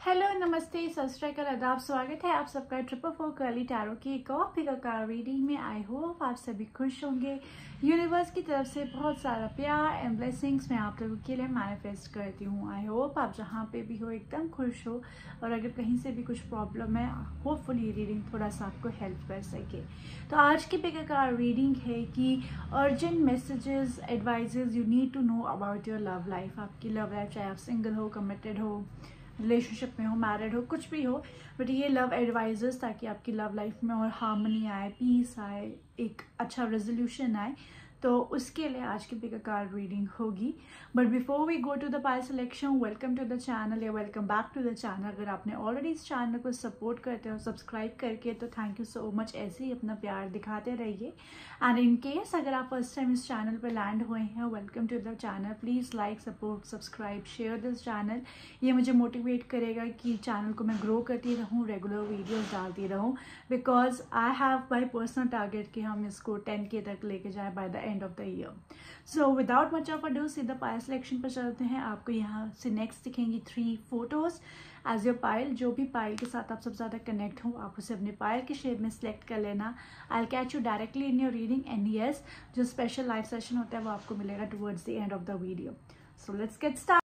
Hello, नमस्ते, सत आदाब, स्वागत है आप सबका ट्रिपल फोर कर्ली टैरो की एक और पिकाकार रीडिंग में। आई होप आप सभी खुश होंगे। यूनिवर्स की तरफ़ से बहुत सारा प्यार एंड ब्लेसिंग्स मैं आप लोगों के लिए मैनिफेस्ट करती हूँ। आई होप आप जहाँ पे भी हो एकदम खुश हो और अगर कहीं से भी कुछ प्रॉब्लम है होपफुल ये रीडिंग थोड़ा सा आपको हेल्प कर सके। तो आज की पिकाकार रीडिंग है कि urgent messages advices you need to know about your love life आपकी लव लाइफ चाहे आप सिंगल हो कमिटेड हो रिलेशनशिप में हो मैरिड हो, कुछ भी हो बट ये लव एडवाइजर्स ताकि आपकी लव लाइफ में और हार्मनी आए पीस आए, एक अच्छा रेजोल्यूशन आए तो उसके लिए आज की पिक कार्ड रीडिंग होगी। But before we go to the pile selection welcome to the channel या welcome back to the channel अगर आपने ऑलरेडी इस चैनल को सपोर्ट करते हो सब्सक्राइब करके तो थैंक यू सो मच ऐसे ही अपना प्यार दिखाते रहिए। एंड इन केस अगर आप फ़र्स्ट टाइम इस चैनल पर लैंड हुए हैं welcome to the channel please like support subscribe share this channel ये मुझे मोटिवेट करेगा कि चैनल को मैं ग्रो करती रहूँ रेगुलर वीडियोज़ डालती रहूँ। Because I have my personal target कि हम इसको टेन के तक लेके जाए by the end of the year so without much of ado सीधा पायल सिलेक्शन पर चलते हैं। आपको यहाँ से नेक्स्ट दिखेंगी three photos as your pile जो भी पायल के साथ आप सबसे ज़्यादा कनेक्ट हो, आप उसे अपने पायल के शेप में सिलेक्ट कर लेना। I catch you directly in your reading and yes जो स्पेशल लाइव सेशन होता है, वो आपको मिलेगा towards the end of the video so let's get start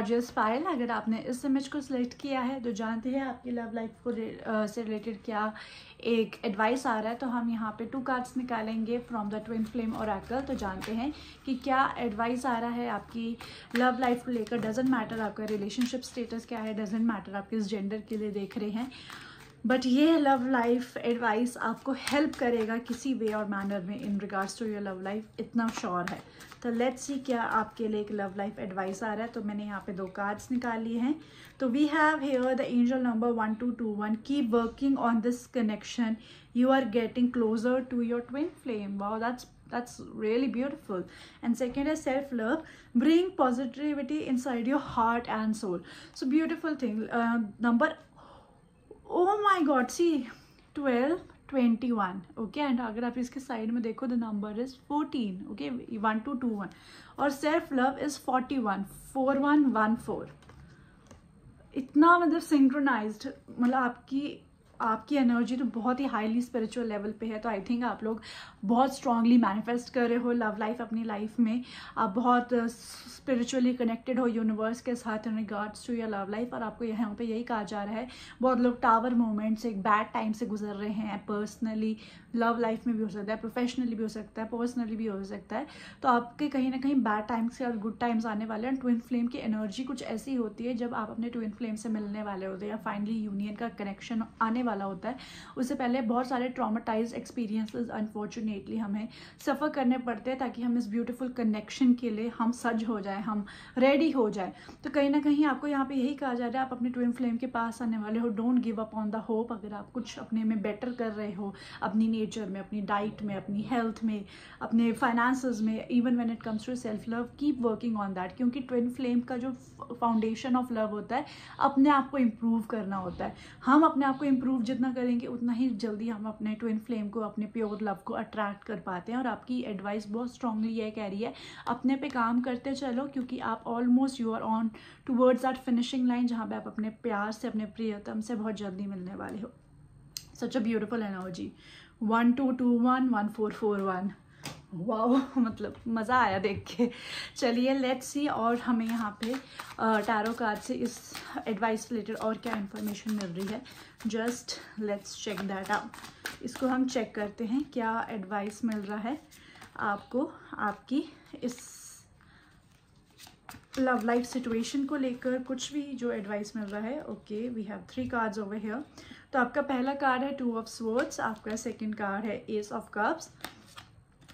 gorgeous pile अगर आपने इस इमेज को सिलेक्ट किया है तो जानते हैं आपकी लव लाइफ को से रिलेटेड क्या एक एडवाइस आ रहा है। तो हम यहाँ पे टू कार्ड्स निकालेंगे फ्रॉम द ट्विन फ्लेम और एक्ल तो जानते हैं कि क्या एडवाइस आ रहा है आपकी लव लाइफ को लेकर। डजेंट मैटर आपका रिलेशनशिप स्टेटस क्या है डजेंट मैटर आप किस जेंडर के लिए देख रहे हैं। बट ये लव लाइफ एडवाइस आपको हेल्प करेगा किसी वे और मैनर में in regards to your love life इतना श्योर है। तो लेट्स सी क्या आपके लिए एक लव लाइफ एडवाइस आ रहा है। तो मैंने यहाँ पे दो कार्ड्स निकाल लिए हैं। तो we have here the angel number one two two one keep working on this connection you are getting closer to your twin flame wow that's that's really beautiful and second है self love bring positivity inside your heart and soul so beautiful thing number oh my god see twelve 21 okay and अगर आप इसके side में देखो the number is 14 okay one two two one और self love is 41 four one one four इतना मतलब synchronised मतलब आपकी आपकी एनर्जी तो बहुत ही हाईली स्पिरिचुअल लेवल पे है तो आई थिंक आप लोग बहुत स्ट्रांगली मैनिफेस्ट कर रहे हो लव लाइफ अपनी लाइफ में। आप बहुत स्पिरिचुअली कनेक्टेड हो यूनिवर्स के साथ in regards to your love life और आपको यहाँ पे यही कहा जा रहा है, बहुत लोग टावर मोमेंट्स एक बैड टाइम से गुजर रहे हैं पर्सनली लव लाइफ में भी हो सकता है प्रोफेशनली भी हो सकता है पर्सनली भी हो सकता है। तो आपके कहीं ना कहीं बैड टाइम्स के और गुड टाइम्स आने वाले हैं ट्विन फ्लेम की एनर्जी कुछ ऐसी होती है जब आप अपने ट्विन फ्लेम से मिलने वाले होते हैं या फाइनली यूनियन का कनेक्शन आने वाला होता है। उससे पहले बहुत सारे ट्रामाटाइज एक्सपीरियंसेस अनफॉर्चुनेटली हमें सफ़र करने पड़ते हैं ताकि हम इस ब्यूटीफुल कनेक्शन के लिए हम सज हो जाए, हम रेडी हो जाए। तो कहीं ना कहीं आपको यहाँ पे यही कहा जा रहा है, आप अपने ट्विन फ्लेम के पास आने वाले हो। Don't give up on the hope अगर आप कुछ अपने में बेटर कर रहे हो, अपनी नेचर में, अपनी डाइट में, अपनी हेल्थ में, अपने फाइनेंसेस में even when it comes to self love keep working on that क्योंकि ट्विन फ्लेम का जो फाउंडेशन ऑफ़ लव होता है, अपने आप को इम्प्रूव करना होता है। हम अपने आप को इम्प्रूव जितना करेंगे, उतना ही जल्दी हम अपने ट्विन फ्लेम को, अपने प्योर लव को अट्रैक्ट कर पाते हैं और आपकी एडवाइस बहुत स्ट्रांगली ये कह रही है, अपने पे काम करते चलो क्योंकि आप almost you are on towards are finishing line जहाँ पे आप अपने प्यार से, अपने प्रियतम से बहुत जल्दी मिलने वाले हो। Such a beautiful energy one two two one one four four one wow मतलब मज़ा आया देख के। चलिए लेट्स सी और हमें यहाँ पे टैरो कार्ड से इस एडवाइस रिलेटेड और क्या इन्फॉर्मेशन मिल रही है। Just let's check that out इसको हम चेक करते हैं, क्या एडवाइस मिल रहा है आपको, आपकी इस लव लाइफ सिचुएशन को लेकर कुछ भी जो एडवाइस मिल रहा है। Okay we have three cards over here तो आपका पहला कार्ड है टू ऑफ़ स्वर्ड्स आपका सेकंड कार्ड है एस ऑफ़ कप्स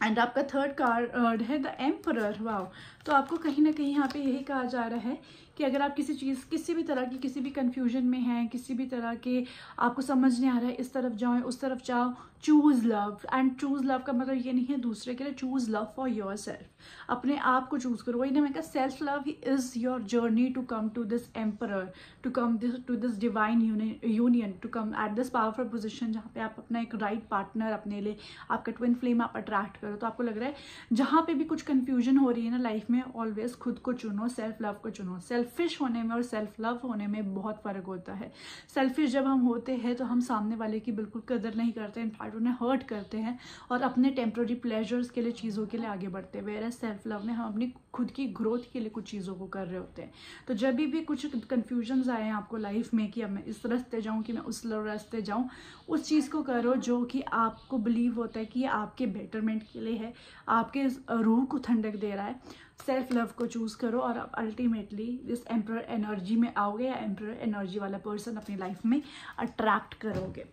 एंड आपका थर्ड कार्ड है द एम्पर वाओ तो आपको कहीं ना कहीं यहाँ पे यही कहा जा रहा है कि अगर आप किसी चीज़, किसी भी तरह की किसी भी कन्फ्यूज़न में हैं, किसी भी तरह के आपको समझ नहीं आ रहा है, इस तरफ़ जाओ, उस तरफ़ जाओ choose love and choose love का मतलब ये नहीं है दूसरे के लिए choose love for your self अपने आप को चूज़ करो। वही ना मैं कहा self love is your journey to come to this emperor to come this to this divine union to come at this powerful position जहाँ पे आप अपना एक राइट right पार्टनर अपने लिए, आपका ट्विन फ्लेम आप अट्रैक्ट करो। तो आपको लग रहा है, जहाँ पे भी कुछ कन्फ्यूज़न हो रही है ना लाइफ में ऑलवेज खुद को चुनो सेल्फ लव को चुनो। सेल्फिश होने में और सेल्फ लव होने में बहुत फ़र्क होता है। सेल्फिश जब हम होते हैं तो हम सामने वाले की बिल्कुल कदर नहीं करते इनफैक्ट उन्हें हर्ट करते हैं और अपने टेम्प्रोरी प्लेजर्स के लिए चीज़ों के लिए आगे बढ़ते हैं। वेर सेल्फ लव में हम अपनी खुद की ग्रोथ के लिए कुछ चीज़ों को कर रहे होते हैं। तो जब भी, कुछ कन्फ्यूज़न आए हैं आपको लाइफ में कि अब मैं इस रास्ते जाऊँ कि मैं उस रास्ते जाऊँ उस चीज़ को करो जो कि आपको बिलीव होता है कि ये आपके बेटरमेंट के लिए है आपके रूह को ठंडक दे रहा है। सेल्फ लव को चूज़ करो और आप अल्टीमेटली जिस एम्प्रर एनर्जी में आओगे या एम्प्रर एनर्जी वाला पर्सन अपनी लाइफ में अट्रैक्ट करोगे।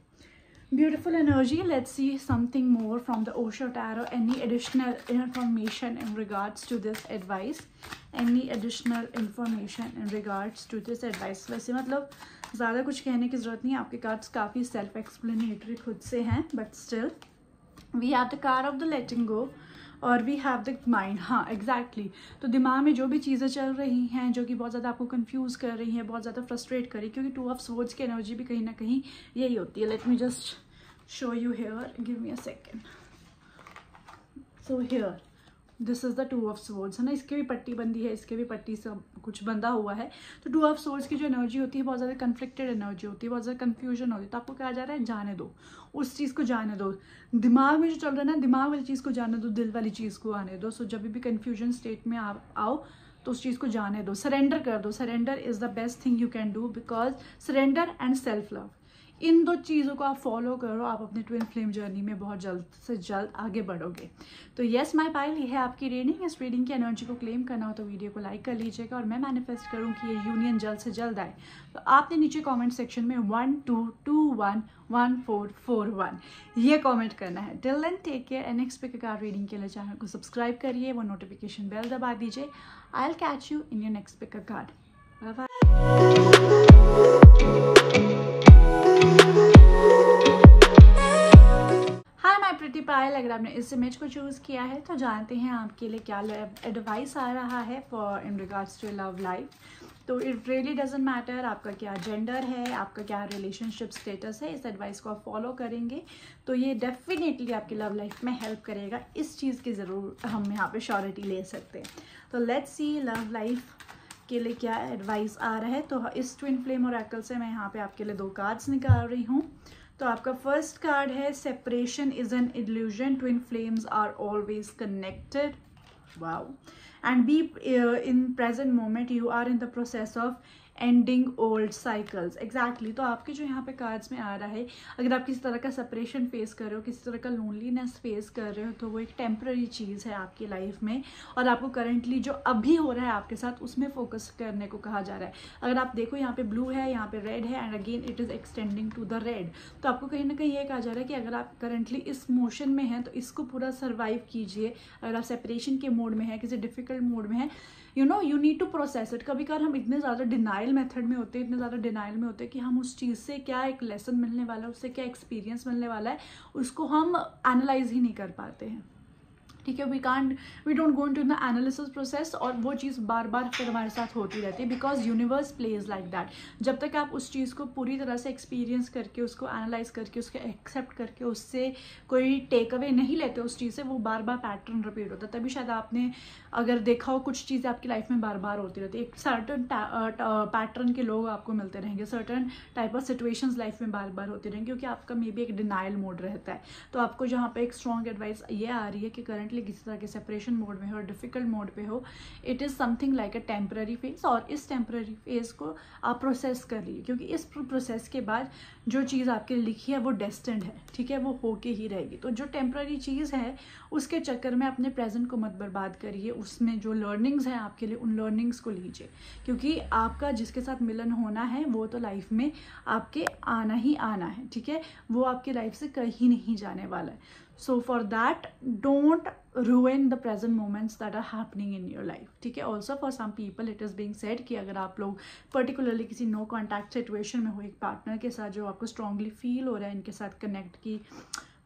Beautiful energy let see something more from the Osho tarot any additional information in regards to this advice any additional information in regards to this advice वैसे मतलब ज़्यादा कुछ कहने की ज़रूरत नहीं है आपके कार्ड्स काफ़ी सेल्फ एक्सप्लेनेटरी खुद से हैं but still we are the card of the letting go और वी हैव द माइंड हाँ एग्जैक्टली exactly. तो दिमाग में जो भी चीज़ें चल रही हैं, जो कि बहुत ज़्यादा आपको कन्फ्यूज़ कर रही हैं, बहुत ज़्यादा फ्रस्ट्रेट कर रही क्योंकि टू ऑफ़ स्वर्ड्स की एनर्जी भी कहीं ना कहीं यही होती है. Let me just show you here give me a second so here. This is the two of swords है ना? इसके भी पट्टी बंदी है, इसके भी पट्टी से कुछ बंधा हुआ है। तो टू ऑफ़ सोर्ड्स की जो एनर्जी होती है, बहुत ज़्यादा कन्फ्लिक्टेड एनर्जी होती है, बहुत ज़्यादा कन्फ्यूज़न होती है। तो आपको कहा जा रहा है? जाने दो। उस चीज़ को जाने दो। दिमाग में जो चल रहा है ना, दिमाग वाली चीज़ को जाने दो, दिल वाली चीज़ को आने दो। सो जब भी कन्फ्यूज़न स्टेट में आप आओ तो उस चीज़ को जाने दो। सरेंडर कर दो। Surrender is the best thing you can do because surrender and self love इन दो चीज़ों को आप फॉलो करो, आप अपने ट्विन फ्लेम जर्नी में बहुत जल्द से जल्द आगे बढ़ोगे। तो येस माय पाइल ये है आपकी रीडिंग इस रीडिंग की एनर्जी को क्लेम करना हो तो वीडियो को लाइक कर लीजिएगा और मैं मैनिफेस्ट करूँ कि ये यूनियन जल्द से जल्द आए। तो आपने नीचे कॉमेंट सेक्शन में one two two one one four four one ये कॉमेंट करना है। Till then take care and next pick card reading के लिए चैनल को सब्सक्राइब करिए, वो नोटिफिकेशन बेल दबा दीजिए। I'll catch you in your next pick card bye bye आपने इस इमेज को चूज़ किया है तो जानते हैं आपके लिए क्या एडवाइस आ रहा है for in regards to love life तो इट रियली डजेंट मैटर आपका क्या जेंडर है, आपका क्या रिलेशनशिप स्टेटस है, इस एडवाइस को आप फॉलो करेंगे तो ये डेफिनेटली आपकी लव लाइफ में हेल्प करेगा। इस चीज़ की ज़रूर हम यहाँ पे श्योरिटी ले सकते हैं। तो लेट्स सी लव लाइफ के लिए क्या एडवाइस आ रहा है। तो इस ट्विन फ्लेम और एकल से मैं यहाँ पे आपके लिए दो कार्ड्स निकाल रही हूँ। तो आपका फ़र्स्ट कार्ड है separation is an illusion twin flames are always connected wow and be in present moment you are in the process of ending old cycles exactly तो आपके जो यहाँ पे कार्ड्स में आ रहा है, अगर आप किसी तरह का सेपरेशन फेस कर रहे हो, किसी तरह का लोनलीनेस फेस कर रहे हो तो वो एक टेम्प्ररी चीज़ है आपकी लाइफ में। और आपको करंटली जो अभी हो रहा है आपके साथ, उसमें फोकस करने को कहा जा रहा है। अगर आप देखो यहाँ पे ब्लू है, यहाँ पे रेड है and again it is extending to the red तो आपको कहीं ना कहीं ये कहा जा रहा है कि अगर आप करंटली इस मोशन में हैं तो इसको पूरा सर्वाइव कीजिए। अगर आप सेपरेशन के मोड में है, किसी डिफ़िकल्ट मोड में है। You know you need to process it कभी कभार हम इतने ज़्यादा डिनाइल मेथड में होते हैं, इतने ज़्यादा डिनाइल में होते हैं कि हम उस चीज़ से क्या एक लेसन मिलने वाला है, उससे क्या एक्सपीरियंस मिलने वाला है, उसको हम एनालाइज ही नहीं कर पाते हैं। ठीक है we can't we don't go into the analysis process और वो चीज़ बार बार फिर हमारे साथ होती रहती है because universe plays like that जब तक आप उस चीज़ को पूरी तरह से एक्सपीरियंस करके, उसको एनालाइज करके, उसको एक्सेप्ट करके, उससे कोई टेक अवे नहीं लेते उस चीज़ से, वो बार बार पैटर्न रिपीट होता है। तभी शायद आपने अगर देखा हो, कुछ चीज़ें आपकी लाइफ में बार बार होती रहती है। एक सर्टन पैटर्न के लोग आपको मिलते रहेंगे certain type of situations life में बार बार होती रहेंगे, क्योंकि आपका मे बी एक डिनाइल मोड रहता है। तो आपको जहाँ पे एक स्ट्रॉन्ग एडवाइस ये आ रही है कि करंट करंटली किसी तरह के सेपरेशन मोड में हो डिफ़िकल्ट मोड पे हो it is something like a temporary phase और इस टेम्पररी फ़ेज़ को आप प्रोसेस कर लीजिए क्योंकि इस प्रोसेस के बाद जो चीज़ आपके लिए लिखी है वो डेस्टेंड है, ठीक है? वो होके ही रहेगी। तो जो टेम्पररी चीज़ है, उसके चक्कर में अपने प्रेजेंट को मत बर्बाद करिए। उसमें जो लर्निंग्स हैं आपके लिए, उन लर्निंग्स को लीजिए। क्योंकि आपका जिसके साथ मिलन होना है, वो तो लाइफ में आपके आना ही आना है, ठीक है? वो आपकी लाइफ से कहीं नहीं जाने वाला है। So for that don't ruin the present moments that are happening in your life, ठीक है? Also for some people it is being said कि अगर आप लोग पर्टिकुलरली किसी नो कॉन्टैक्ट सिचुएशन में हो, एक पार्टनर के साथ जो आपको स्ट्रांगली फील हो रहा है, इनके साथ कनेक्ट की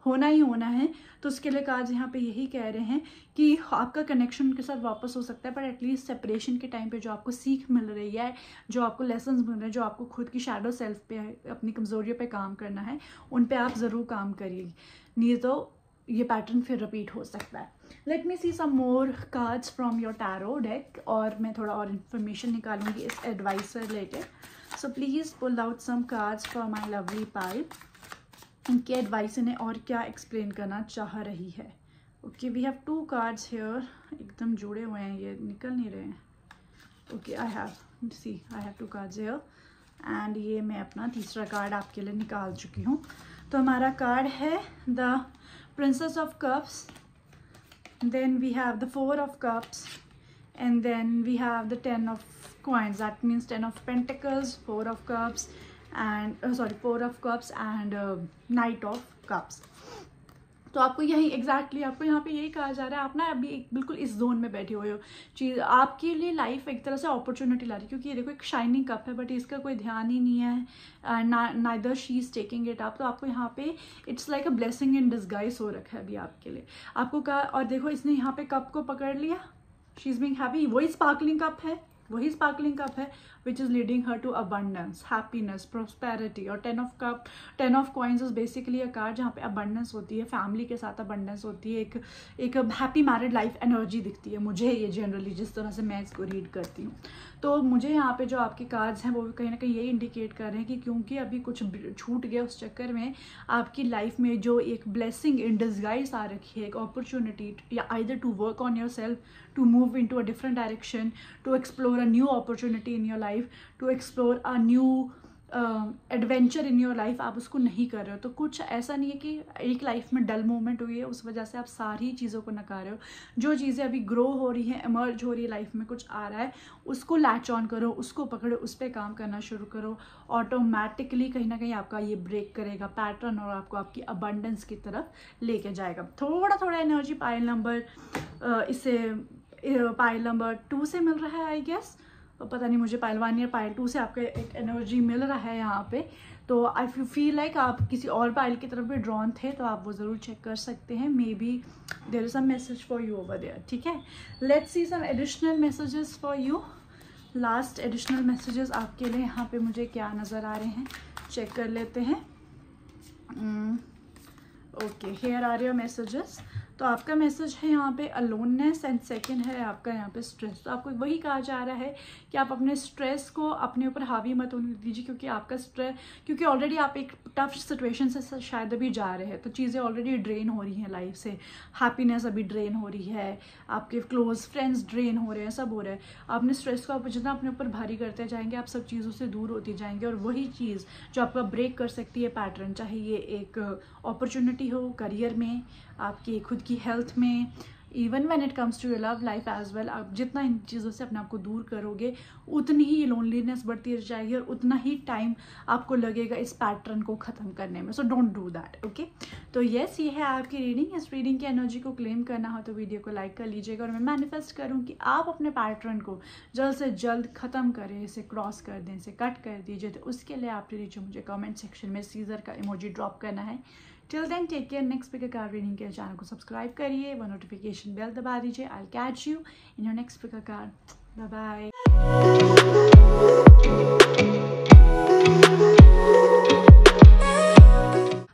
होना ही होना है तो उसके लिए काज यहाँ पे यही कह रहे हैं कि आपका कनेक्शन उनके साथ वापस हो सकता है पर एटलीस्ट सेपरेशन के टाइम पे जो आपको सीख मिल रही है, जो आपको लेसन मिल रहे हैं, जो आपको खुद की शेडो सेल्फ पे, अपनी कमज़ोरियों पे काम करना है, उन पे आप ज़रूर काम करिए। नहीं तो ये पैटर्न फिर रिपीट हो सकता है। Let me see some more cards from your tarot deck और मैं थोड़ा और इन्फॉर्मेशन निकालूँगी इस एडवाइस से related so please pull out some cards for my lovely pile इनकी एडवाइस इन्हें और क्या एक्सप्लेन करना चाह रही है। Okay we have two cards here एकदम जुड़े हुए हैं, ये निकल नहीं रहे हैं। Okay I have see I have two cards here and ये मैं अपना तीसरा कार्ड आपके लिए निकाल चुकी हूँ। तो हमारा कार्ड है the princess of cups. Then we have the four of cups. And then we have the ten of coins. That means ten of pentacles four of cups and uh, sorry four of cups and uh, knight of cups तो आपको यही exactly आपको यहाँ पे यही कहा जा रहा है, आप ना अभी बिल्कुल इस जोन में बैठे हुए हो। चीज़, आपके लिए लाइफ एक तरह से अपॉर्चुनिटी ला रही है, क्योंकि ये देखो एक शाइनिंग कप है बट इसका कोई ध्यान ही नहीं है ना neither she is taking it आप तो आपको यहाँ पे it's like a blessing in disguise हो रखा है अभी आपके लिए। आपको कहा, और देखो इसने यहाँ पे कप को पकड़ लिया शी इज़ बिंग हैप्पी वही स्पार्कलिंग कप है। वही स्पार्कलिंग कप है which is leading her to abundance happiness prosperity और ten of cup ten of coins is basically a card जहाँ पे अबंडेंस होती है फैमिली के साथ अबंडेंस होती है, एक एक हैप्पी मैरिड लाइफ एनर्जी दिखती है मुझे ये जनरली जिस तरह से मैं इसको रीड करती हूँ। तो मुझे यहाँ पे जो आपके कार्ड्स हैं, वो भी कहीं ना कहीं यही इंडिकेट कर रहे हैं कि क्योंकि अभी कुछ छूट गया उस चक्कर में, आपकी लाइफ में जो एक ब्लेसिंग इन डिजगाइज आ रखी है, एक अपॉर्चुनिटी या either to work on yourself to move into a different direction to explore a new opportunity in your life to explore a new adventure in your life आप उसको नहीं कर रहे हो। तो कुछ ऐसा नहीं है कि एक लाइफ में डल मोमेंट हुई है, उस वजह से आप सारी चीज़ों को नकार रहे हो। जो चीज़ें अभी ग्रो हो रही हैं इमर्ज हो रही है लाइफ में कुछ आ रहा है, उसको लैच ऑन करो, उसको पकड़ो, उस पर काम करना शुरू करो। ऑटोमेटिकली कहीं ना कहीं आपका ये ब्रेक करेगा पैटर्न और आपको आपकी अबंडेंस की तरफ़ लेके जाएगा। थोड़ा थोड़ा एनर्जी पायल नंबर इसे पायल नंबर टू से मिल रहा है आई गेस पता नहीं मुझे पायल वन या पायल टू से आपके एक एनर्जी मिल रहा है यहाँ पे। तो आई यू फील लाइक आप किसी और पायल की तरफ़ भी ड्रॉन थे तो आप वो ज़रूर चेक कर सकते हैं। Maybe there is some message for you over there ठीक है? Let's see some additional messages for you last additional messages आपके लिए यहाँ पे मुझे क्या नज़र आ रहे हैं? चेक कर लेते हैं। Okay here are your messages तो आपका मैसेज है यहाँ पे अलोननेस एंड सेकंड है आपका यहाँ पे स्ट्रेस तो आपको वही कहा जा रहा है कि आप अपने स्ट्रेस को अपने ऊपर हावी मत होने दीजिए क्योंकि आपका स्ट्रेस क्योंकि ऑलरेडी आप एक टफ सिचुएशन से शायद अभी जा रहे हैं। तो चीज़ें ऑलरेडी ड्रेन हो रही हैं लाइफ से। हैप्पीनेस अभी ड्रेन हो रही है। आपके क्लोज फ्रेंड्स ड्रेन हो रहे हैं, सब हो रहे हैं। आपने स्ट्रेस को आप जितना अपने ऊपर भारी करते जाएँगे, आप सब चीज़ों से दूर होती जाएँगे और वही चीज़ जो आपका ब्रेक कर सकती है पैटर्न चाहे ये एक अपॉर्चुनिटी हो करियर में आपकी खुद की हेल्थ में even when it comes to your love life as well आप जितना इन चीज़ों से अपने आप को दूर करोगे, उतनी ही लोनलीनेस बढ़ती जाएगी और उतना ही टाइम आपको लगेगा इस पैटर्न को ख़त्म करने में। So don't do that okay तो येस ये है आपकी रीडिंग इस रीडिंग की एनर्जी को क्लेम करना हो तो वीडियो को लाइक कर लीजिएगा और मैं मैनिफेस्ट करूँ कि आप अपने पैटर्न को जल्द से जल्द ख़त्म करें, इसे क्रॉस कर दें, इसे कट कर दीजिए तो उसके लिए आप लीजिए मुझे कमेंट सेक्शन में सीज़र का इमोजी ड्रॉप करना है। Till then take care next pick a card reading के चैनल को सब्सक्राइब करिए, वो नोटिफिकेशन बेल दबा दीजिए. I catch you in your next pick a bye bye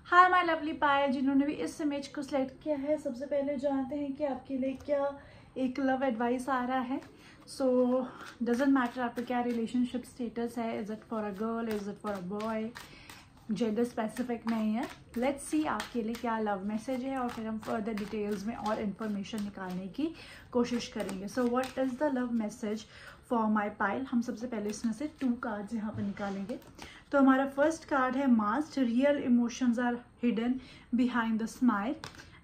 hi my lovely pile जिन्होंने भी इस इमेज को सिलेक्ट किया है, सबसे पहले जानते हैं कि आपके लिए क्या एक लव एडवाइस आ रहा है. सो डजेंट मैटर आपका क्या रिलेशनशिप स्टेटस है. Is it for a girl is it for a boy gender specific नहीं है. लेट्स सी आपके लिए क्या लव मैसेज है और फिर हम फर्दर डिटेल्स में और इन्फॉर्मेशन निकालने की कोशिश करेंगे. So what is the love message for my pile हम सबसे पहले इसमें से टू कार्ड्स यहाँ पर निकालेंगे. तो हमारा फ़र्स्ट कार्ड है mask real emotions are hidden behind the smile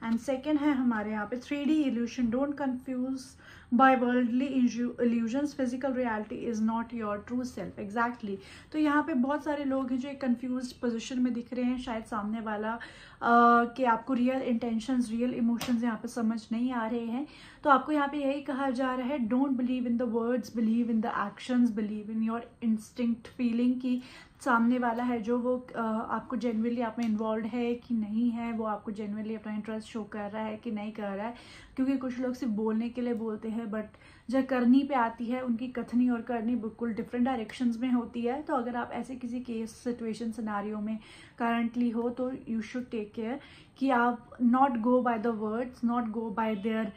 and second है हमारे यहाँ पे three D illusion don't confuse by worldly illusions physical reality is not your true self exactly तो यहाँ पे बहुत सारे लोग हैं जो एक कन्फ्यूज़ पोजिशन में दिख रहे हैं। शायद सामने वाला कि आपको रियल इंटेंशंस रियल इमोशंस यहाँ पे समझ नहीं आ रहे हैं। तो आपको यहाँ पे यही कहा जा रहा है don't believe in the words believe in the actions believe in your instinct feeling की सामने वाला है जो वो आपको जेनवनली आप में इन्वॉल्व है कि नहीं है, वो आपको जेनवनली अपना इंटरेस्ट शो कर रहा है कि नहीं कर रहा है? क्योंकि कुछ लोग सिर्फ़ बोलने के लिए बोलते हैं बट जब करनी पे आती है, उनकी कथनी और करनी बिल्कुल डिफरेंट डायरेक्शंस में होती है तो अगर आप ऐसे किसी केस सिचुएशन सिनारियों में करंटली हो तो यू शुड टेक केयर कि आप not go by the words not go by their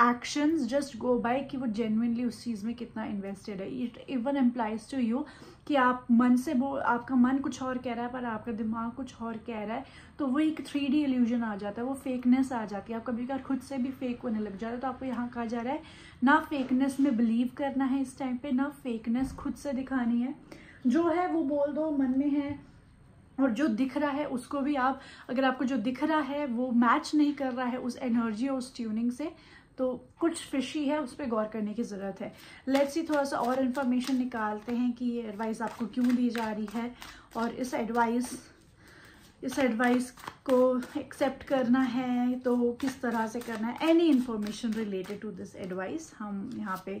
actions just go by कि वो जेनविनली उस चीज़ में कितना इन्वेस्टेड है। It even implies to you कि आप मन से वो, आपका मन कुछ और कह रहा है, पर आपका दिमाग कुछ और कह रहा है तो वो एक थ्री डी इल्यूजन आ जाता है, वो फेकनेस आ जाती है। आप कभी कभी खुद से भी फेक होने लग जाता है तो आपको यहाँ कहा जा रहा है, ना फेकनेस में बिलीव करना है इस टाइम पे, ना फेकनेस खुद से दिखानी है। जो है वो बोल दो, मन में है, और जो दिख रहा है उसको भी आप, अगर आपको जो दिख रहा है वो मैच नहीं कर रहा है उस एनर्जी और उस ट्यूनिंग से तो कुछ फिशी है, उस पर गौर करने की ज़रूरत है। लेट्स ही थोड़ा सा और इन्फॉर्मेशन निकालते हैं कि ये एडवाइस आपको क्यों दी जा रही है और इस एडवाइस इस एडवाइस को एक्सेप्ट करना है तो किस तरह से करना है। Any information related to this advice हम यहाँ पे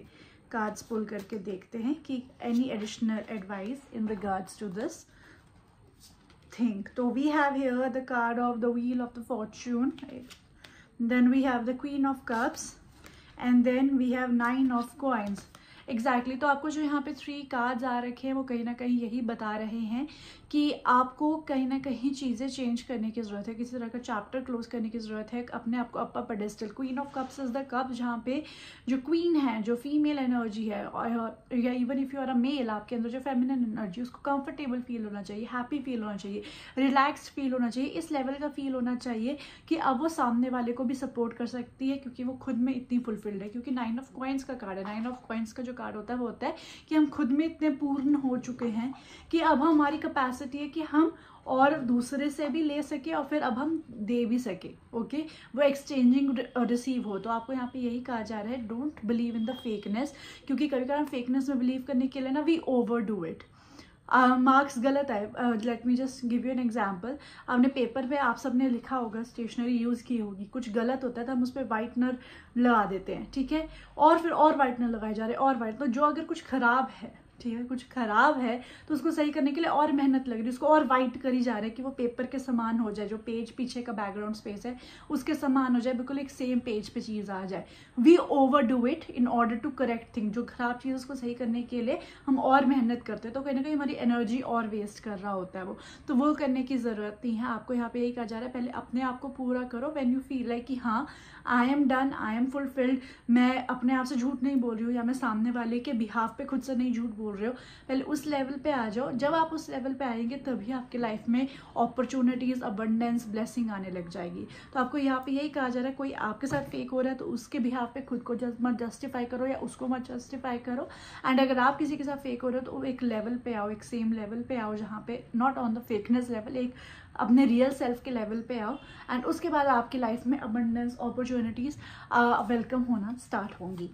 कार्ड्स पुल करके देखते हैं कि any additional advice in regards to this thing तो we have here the card of the wheel of the fortune then we have the queen of cups and then we have nine of coins exactly exactly, तो आपको जो यहाँ पे three cards आ रखे हैं वो कहीं ना कहीं यही बता रहे हैं कि आपको कहीं ना कहीं चीज़ें चेंज करने की ज़रूरत है, किसी तरह का चैप्टर क्लोज करने की ज़रूरत है, अपने आप को upper pedestal queen of cups is the cup जहाँ पे जो क्वीन है, जो फीमेल एनर्जी है, और या even if you are a male आपके अंदर जो फेमिनन एनर्जी उसको कंफर्टेबल फील होना चाहिए हैप्पी फील होना चाहिए रिलैक्सड फील होना चाहिए, इस लेवल का फील होना चाहिए कि अब वो सामने वाले को भी सपोर्ट कर सकती है क्योंकि वो खुद में इतनी फुलफिल्ड है, क्योंकि नाइन ऑफ़ कॉइन्स का कार्ड है नाइन ऑफ़ कॉइन्स का जो कार्ड होता है वो होता है कि हम खुद में इतने पूर्ण हो चुके हैं कि अब हमारी कैपेसिटी है कि हम और दूसरे से भी ले सके और फिर अब हम दे भी सके ओके वो एक्सचेंजिंग रिसीव हो। तो आपको यहाँ पे यही कहा जा रहा है don't believe in the fakeness क्योंकि कभी कभी हम फेकनेस में बिलीव करने के लिए ना we overdo it marks uh, गलत है let me just give you an example आपने पेपर पे आप सबने लिखा होगा स्टेशनरी यूज़ की होगी। कुछ गलत होता है तो हम उस पर वाइटनर लगा देते हैं ठीक है? और फिर और वाइटनर लगाए जा रहे हैं और वाइट तो जो अगर कुछ ख़राब है ठीक है, कुछ खराब है तो उसको सही करने के लिए और मेहनत लग रही है। उसको और वाइट करी जा रहा है कि वो पेपर के समान हो जाए, जो पेज पीछे का बैकग्राउंड स्पेस है, उसके समान हो जाए, बिल्कुल एक सेम पेज पे चीज़ आ जाए। We overdo it in order to correct thing जो खराब चीज़ उसको सही करने के लिए हम और मेहनत करते हैं। तो कहीं ना कहीं हमारी एनर्जी और वेस्ट कर रहा होता है वो। तो वो करने की ज़रूरत नहीं है। आपको यहाँ पे यही कहा जा रहा है, पहले अपने आप को पूरा करो। वैन यू फील लाइक कि हाँ I am done I am fulfilled मैं अपने आप से झूठ नहीं बोल रही हूँ, या मैं सामने वाले के बिहाफ पे खुद से नहीं झूठ बोल रही हो, पहले उस लेवल पे आ जाओ। जब आप उस लेवल पे आएँगे, तभी आपके लाइफ में अपॉर्चुनिटीज़ अबंडेंस ब्लेसिंग आने लग जाएगी। तो आपको यहाँ पे यही कहा जा रहा है, कोई आपके साथ फेक हो रहा है तो उसके बिहाफ पे खुद को मत जस्टिफाई करो या उसको मत जस्टिफाई करो। एंड अगर आप किसी के साथ फेक हो रहे हो तो एक लेवल पे आओ, एक सेम लेवल पे आओ, जहाँ पे not on the fakeness level एक अपने रियल सेल्फ के लेवल पे आओ। एंड उसके बाद आपकी लाइफ में अबंडेंस अपॉर्चुनिटीज़ वेलकम होना स्टार्ट होंगी।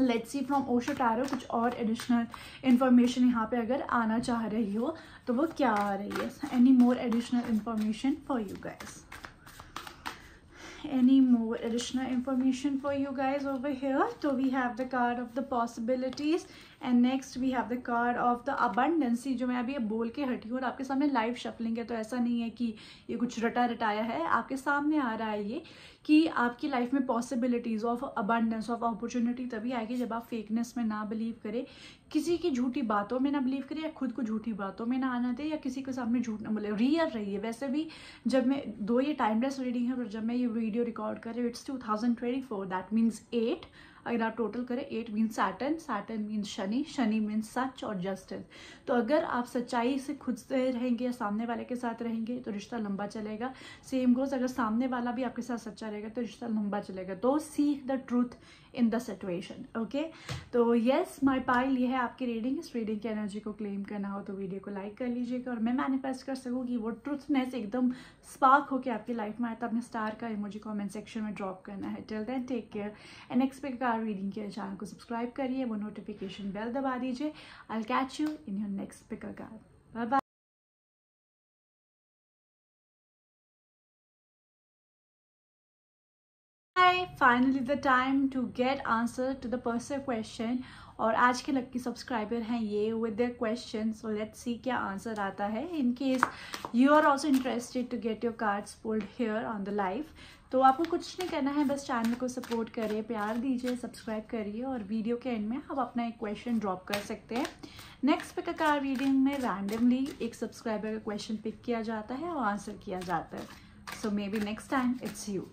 Let's see from Osho tarot कुछ और एडिशनल इन्फॉर्मेशन यहाँ पे अगर आना चाह रही हो तो वो क्या आ रही है? Any more additional information for you guys any more additional information for you guys over here? So we have the card of the possibilities and next we have the card of the abundancy जो मैं अभी बोल के हटी हूँ और आपके सामने लाइव शफलिंग है तो ऐसा नहीं है कि ये कुछ रटा रटाया है। आपके सामने आ रहा है ये कि आपकी लाइफ में possibilities of abundance of opportunity तभी आएगी जब आप फेकनेस में ना बिलीव करें। किसी की झूठी बातों में ना बिलीव करें या खुद को झूठी बातों में ना आना दे या किसी के सामने झूठ ना बोले। रियल रही है वैसे भी जब मैं, दो ये टाइमलेस रीडिंग है और जब मैं ये वीडियो रिकॉर्ड कर रही हूँ it's two thousand twenty four that means eight अगर आप टोटल करें eight means Saturn Saturn means Shani Shani means सच और जस्टिस तो अगर आप सच्चाई से खुद से रहेंगे या सामने वाले के साथ रहेंगे तो रिश्ता लंबा चलेगा। सेम गोज अगर सामने वाला भी आपके साथ सच्चा रहेगा तो रिश्ता लंबा चलेगा। तो seek the truth in the situation okay तो येस माई पाइल ये है आपकी रीडिंग इस रीडिंग की एनर्जी को क्लेम करना हो तो वीडियो को लाइक कर लीजिएगा और मैं मैनिफेस्ट कर सकूँ कि वो ट्रूथनेस एकदम स्पार्क होकर आपकी लाइफ में आए तो अपने स्टार का इमोजी कॉमेंट सेक्शन में ड्रॉप करना है। Till then take care and expect card reading के चैनल को सब्सक्राइब करिए, वो नोटिफिकेशन बेल दबा दीजिए। I catch you in your next picker card bye bye finally the time to get answer to the personal question. और आज के lucky subscriber हैं ये with there question so let's see क्या आंसर आता है. In case you are also interested to get your cards pulled here on the live तो आपको कुछ नहीं करना है, बस चैनल को सपोर्ट करिए, प्यार दीजिए सब्सक्राइब करिए और वीडियो के एंड में आप अपना एक क्वेश्चन ड्रॉप कर सकते हैं। नेक्स्ट पिक कार रीडिंग में रैंडमली एक सब्सक्राइबर का क्वेश्चन पिक किया जाता है और आंसर किया जाता है। So maybe next time it's you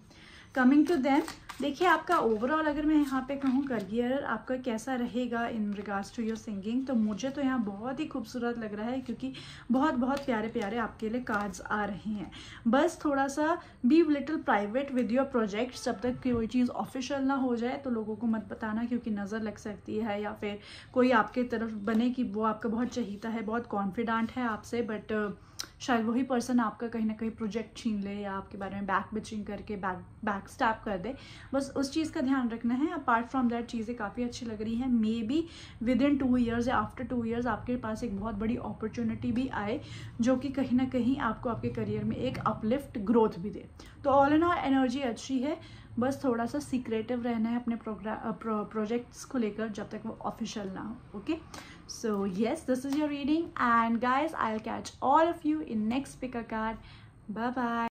coming to them देखिए, आपका ओवरऑल अगर मैं यहाँ पे कहूँ करियर आपका कैसा रहेगा in regards to your singing तो मुझे तो यहाँ बहुत ही खूबसूरत लग रहा है क्योंकि बहुत बहुत प्यारे प्यारे आपके लिए कार्ड्स आ रहे हैं। बस थोड़ा सा be little private with your project जब तक कोई चीज़ ऑफिशियल ना हो जाए तो लोगों को मत बताना क्योंकि नज़र लग सकती है या फिर कोई आपके तरफ़ बने कि वो आपका बहुत चहीता है, बहुत कॉन्फिडेंट है आपसे बट शायद वही पर्सन आपका कहीं ना कहीं प्रोजेक्ट छीन ले या आपके बारे में बैक बिचिंग करके बैक बैक स्टैप कर दे। बस उस चीज़ का ध्यान रखना है। अपार्ट फ्रॉम दैट चीज़ें काफ़ी अच्छी लग रही हैं। Maybe within two years या आफ्टर टू ईयर्स आपके पास एक बहुत बड़ी अपॉर्चुनिटी भी आए, जो कि कहीं ना कहीं आपको आपके करियर में एक अपलिफ्ट ग्रोथ भी दे। तो ऑल इन ऑल एनर्जी अच्छी है। बस थोड़ा सा सीक्रेटिव रहना है अपने प्रोग्राम प्रोजेक्ट्स को लेकर जब तक वो ऑफिशियल ना हो okay so yes this is your reading. And guys i'll catch all of you in next picker card. Bye bye